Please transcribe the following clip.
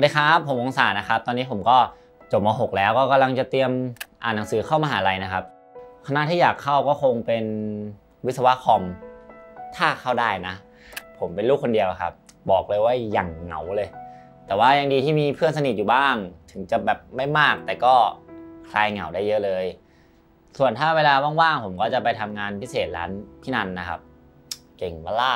วัสดีครับ ผมวงศานะครับ ตอนนี้ผมก็จบม .6 แล้วก็กำลังจะเตรียมอ่านหนังสือเข้ามหาลัยนะครับ คณะที่อยากเข้าก็คงเป็นวิศวะคอม ถ้าเข้าได้นะ ผมเป็นลูกคนเดียวครับ บอกเลยว่าอย่างเหงาเลย แต่ว่ายังดีที่มีเพื่อนสนิทอยู่บ้าง ถึงจะแบบไม่มาก แต่ก็คลายเหงาได้เยอะเลย ส่วนถ้าเวลาว่างๆ ผมก็จะไปทำงานพิเศษร้านพี่นันนะครับ เก่งมาล่า